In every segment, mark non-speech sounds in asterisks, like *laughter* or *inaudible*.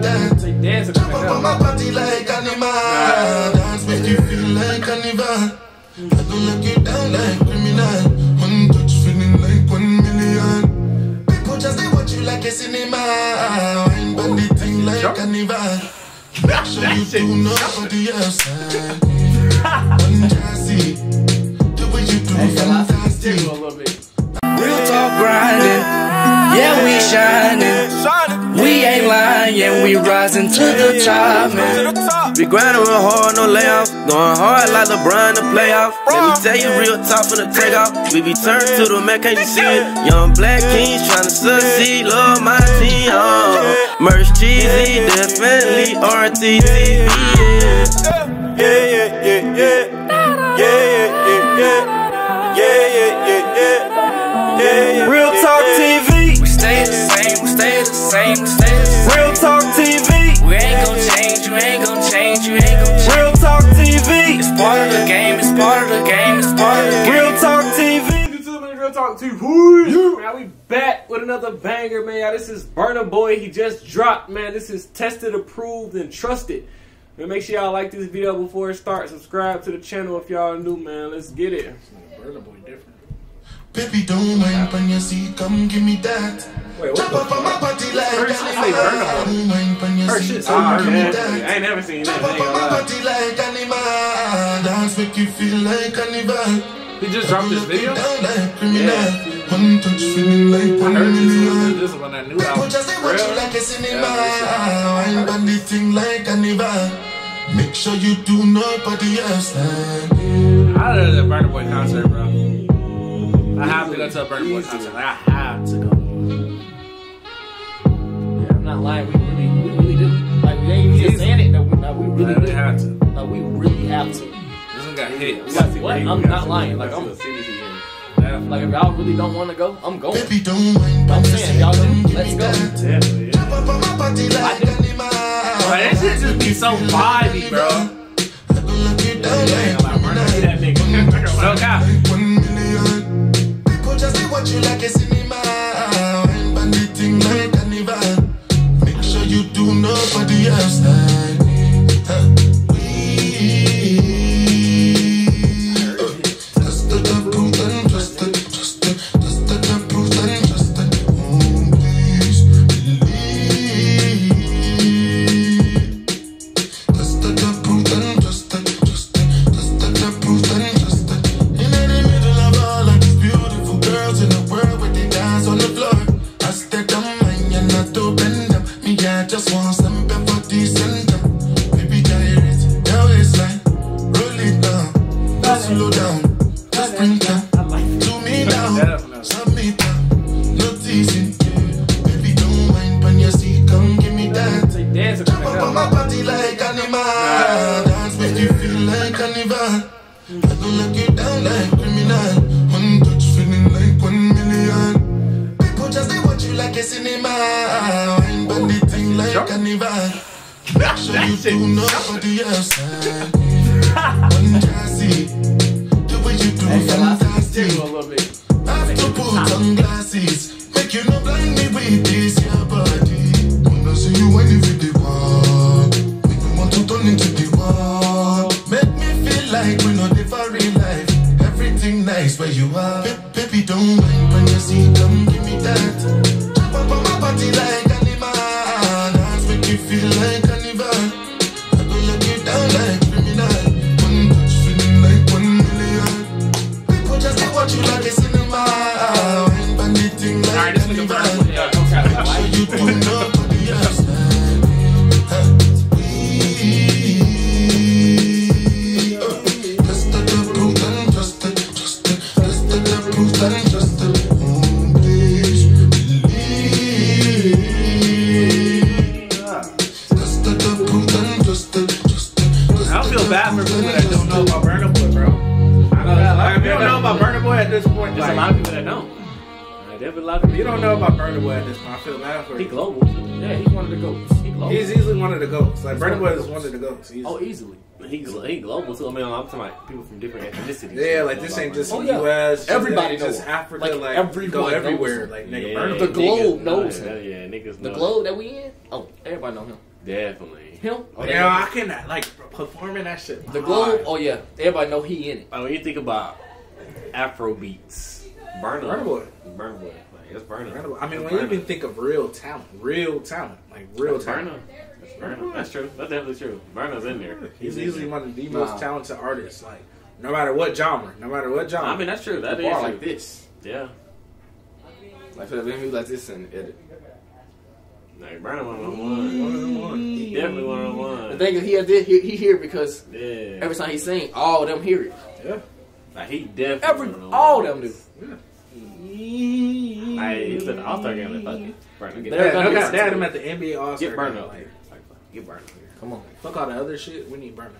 that. They dancing to Jump up on my that. body like animal. Dance make you feel like carnival. I don't lock you down like criminal. One touch feeling like one million. People just they watch you like a cinema. Wine bandit thing like carnival. *laughs* Make sure *laughs* you do nobody else. One jazzy. The way you do fantastic. A little bit. Talk grinding, yeah we shining. We ain't lying, yeah we rising to the top, man. We grinding real hard, no layoff. Going hard like LeBron to playoff. Let me tell you, real top from the takeoff. We be turned to the man, can't you see it? Young black kings trying to succeed, love my team. Oh. Merch cheesy, definitely RTT. Yeah, same, we stay the same. Real Talk TV. We ain't gon' change, you ain't gon' change, you ain't gon' change. Real Talk TV. It's part of the game, it's part of the game, it's part of the game. Real Talk TV. YouTube and Real Talk 2. Man, we back with another banger, man. This is Burna Boy. He just dropped, man. This is tested, approved, and trusted. Man, make sure y'all like this video before it starts. Subscribe to the channel if y'all are new, man. Let's get it. Burna Boy different. Baby, don't mind when you see, come give me that. Wait, Jump up on my body like Her shit say Burna Boy. Don't mind when you Her see, come give me that. I ain't never seen that. Jump up on my body like animal. Dance make you feel like carnival. He just dropped this video? like criminal. Yeah. One touch feeling like I this million. one. This one, that new People just say watch you like a cinema. Wine bandit thing like carnival. Make sure you do nobody else. I did a Burna Boy concert, bro. I have to go to a Burna Boy concert. Like, I have to go. Yeah, I'm not lying. We really, we really do. Like, we ain't even saying it. No, we, no, we really really do. have to. No, we really have to. This one got hit. We got what? I'm not lying. Like, I'm like, if y'all really don't want to go, I'm going. Baby, don't mind I'm when saying, y'all come do. Let's go. that. Definitely, yeah. Jump up on my like that shit just be so vibey, bro. I don't lock Yeah, like like, Burna Boy, criminal. that nigga. *laughs* So, God. Watch you like a cinema. Wine on my that. body like animal. Dance make you feel like carnival. I don't lock you down like criminal. One touch feeling like one million. People just they watch you like a cinema. Wine bandit thing like carnival. *laughs* Make sure you do nobody else. One jazzy. The way you do fantastic. Bit. Have to put on glasses. Make you no blind me with this Everything nice where you are. Ba- baby, don't mind when you see, come give me that. Jump up on my body like a lot of if you don't people know about Burna Boy at this point, There's like, a lot of people that don't. definitely a lot of You don't know about Burna Boy at this point. I feel bad for He global. Yeah, he's one of the goats. He global. He's easily one of the goats. Like Burna Boy is one of the goats. He's, oh, easily. He, glo- he global too. I mean, I'm talking about people from different ethnicities. yeah, like this ain't just Oh, yeah. U.S. Everybody just, just knows. Africa. Like, Like, everyone go knows everywhere. him. Like nigga, Yeah, Burna The globe knows it. him. Yeah, niggas The know globe that we in? Oh, everybody know him. Definitely. Him? Oh, Yeah, I him. can like performing that shit. The globe? Oh yeah, everybody know he in it. Oh, when you think about Afro beats, Burna, Burna Boy. Burna Boy, like it's Burna. Burna Boy. I mean, It's when you even think of real talent, real talent, like real That's talent. Burna. That's Burna. That's true. That's definitely true. Burna's in there. He's in easily there. one of the Nah. most talented artists. Like no matter what genre, no matter what genre. I mean, that's true. That The is bar true. like this. Yeah. Like for the like this and edit. Like Burna one on one. one of them one. He definitely one on one. The one. thing is, he has this, he, he here because Yeah. every time he sing, all of them hear it. Yeah. Like he definitely. Every all of them do. Like he was at the All Star game. Like fuck it. Burna, get They're gonna get got, they had him at the NBA All Star. get Burna up here. Like fuck, get Burna up here. Come on, Fuck all the other shit. We need Burna.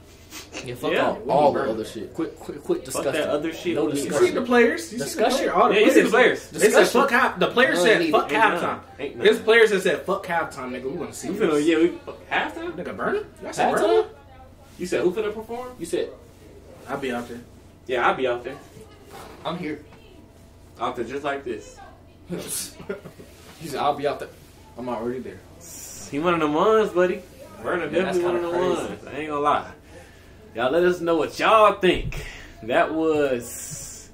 yeah, fuck Yeah, all, all the other shit. Quit, quit, quit Fuck disgusting. that other shit. No we need You discussion. see the players? You see the Discussion. players? All the Yeah, you see the players. players. They said Discussion. fuck half. The players No, said ain't fuck Ain't halftime. none. Ain't none. His players that said fuck halftime, nigga. We gonna see You this. yeah, we fuck halftime. Nigga, Burna? Y'all said Halftime? You said who finna perform? You said I'll be out there. Yeah, I'll be out there. I'm here. Out there just like this. *laughs* he said I'll be out there. I'm already there. He one of the ones, buddy. Burna Yeah, that's definitely one of the crazy. ones. I ain't gonna lie. Y'all let us know what y'all think. That was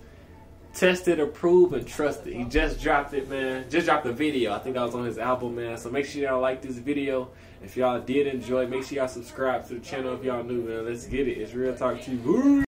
tested, approved, and trusted. He just dropped it, man. Just dropped the video. I think I was on his album, man. So make sure y'all like this video. If y'all did enjoy, make sure y'all subscribe to the channel if y'all new, man. Let's get it. It's Real Talk TV.